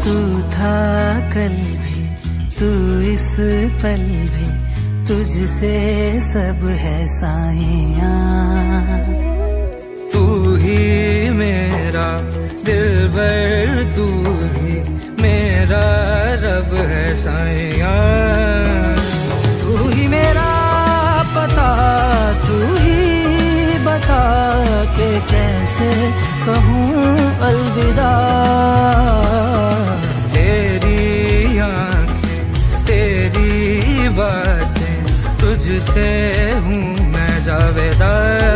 था कल भी तू इस पल भी तुझसे सब है साइया। तू ही मेरा दिल बर तू ही मेरा रब है साइया। तू ही मेरा पता तू ही बता के कैसे कहूँ अलविदा। बातें तुझसे हूँ मैं जावेदा।